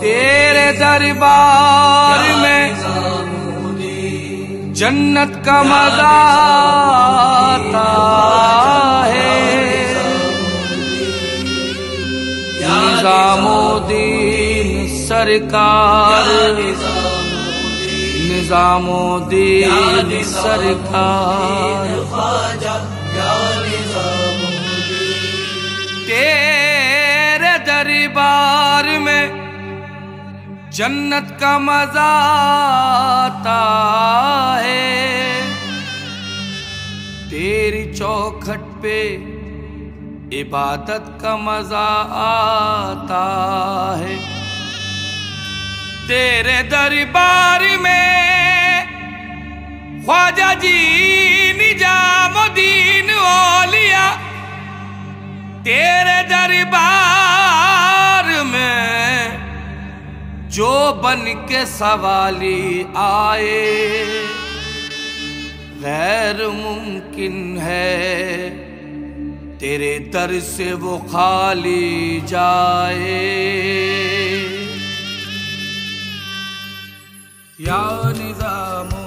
तेरे दरबार में जन्नत का मज़ा आता है। निजामुद्दीन सरकार। निजामुद्दीन सरकार। तेरे दरबार में जन्नत का मज़ा आता है। तेरी चौखट पे इबादत का मज़ा आता है। तेरे दरबार में ख्वाजा जी निजामुद्दीन ओलिया तेरे दरबार बन के सवाली आए। गैर मुमकिन है तेरे दर से वो खाली जाए। या निजामुद्दी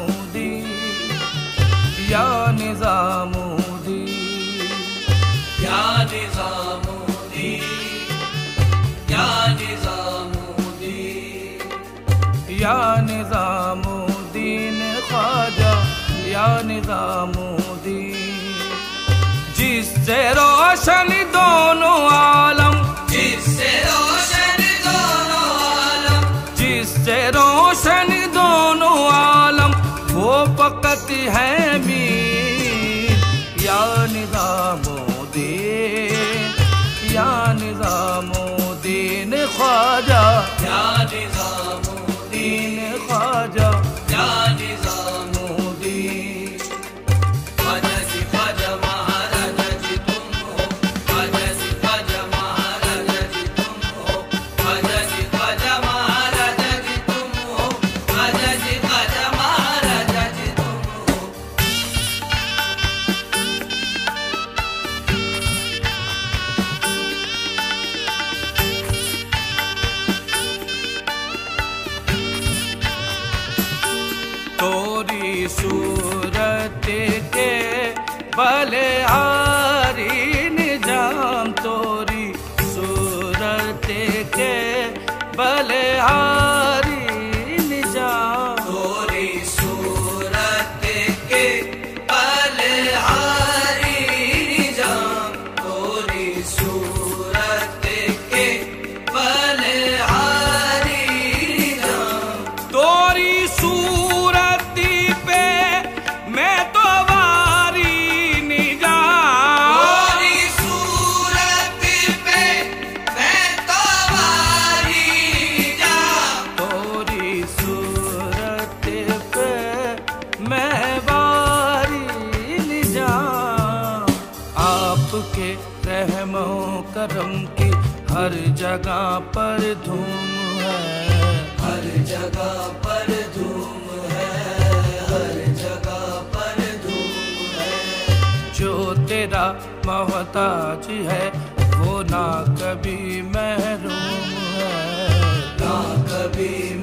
या निजामुद्दीन जिससे रोशन दोनों आलम जिससे रोशन दोनों आलम जिससे रोशन दोनों आलम वो फकत है मीर या निजामुद्दीन या निजामुद्दीन ख्वाजा या निजामुद्दीन के बलिहारी निज़ाम तोरी सूरत के बलिहारी निज़ाम तोरी सूरत के बलहारी निज़ाम तोरी सूरत करम की हर जगह पर धूम है। हर जगह पर धूम है। हर जगह पर धूम है। जो तेरा मोहताज है वो ना कभी महरूम है। ना कभी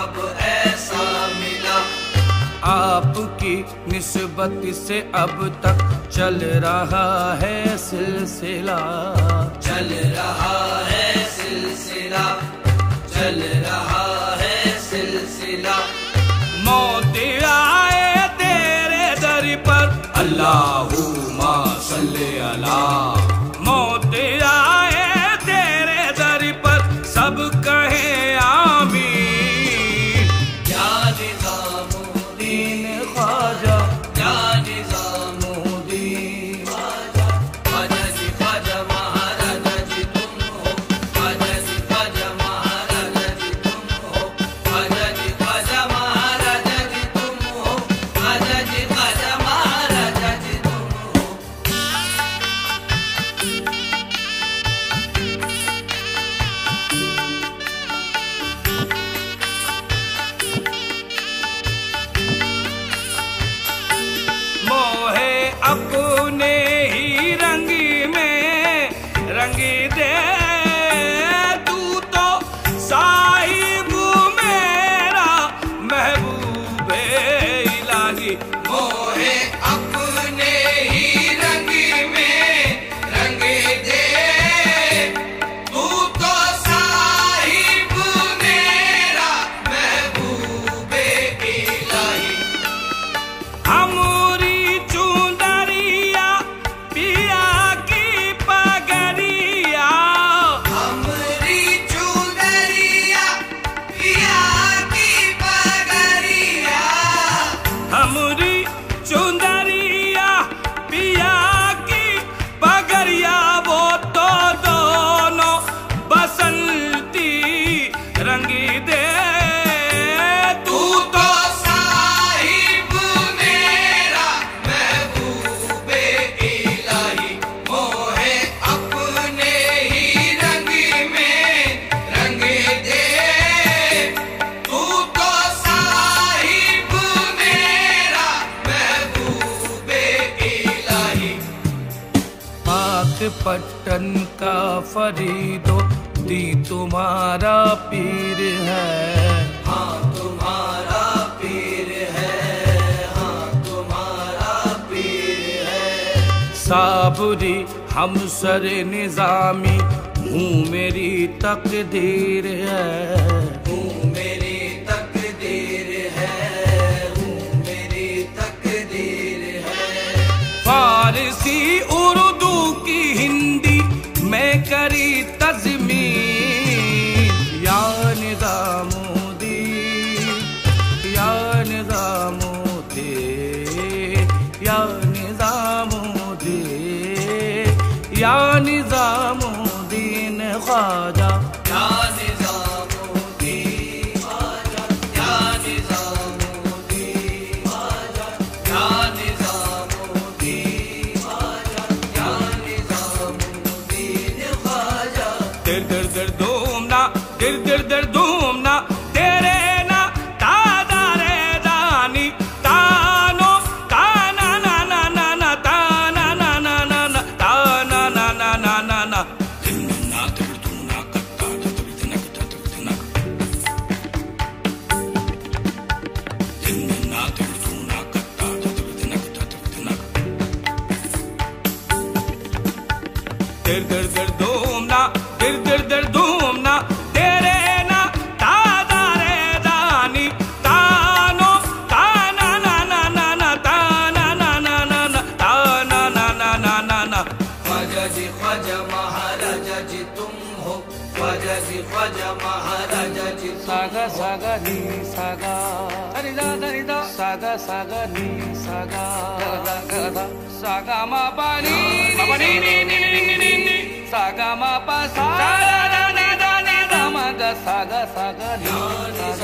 कब ऐसा मिला। आपकी निस्बत से अब तक चल रहा है सिलसिला। चल रहा है सिलसिला। चल रहा है सिलसिला। मौत आए तेरे दर पर। अल्लाह Amuri पट्टन का फरीदो दी तुम्हारा पीर है। हाँ तुम्हारा पीर है। हाँ तुम्हारा पीर है। साबुरी हम सर निजामी हूँ मेरी तकदीर है। या निजामुद्दीन ख्वाजा। या निजामुद्दीन ख्वाजा। या दिल दर्द दर्दोमना दिल సగని సగా సగమ పని సగమ ప సగ సగ సగని సగ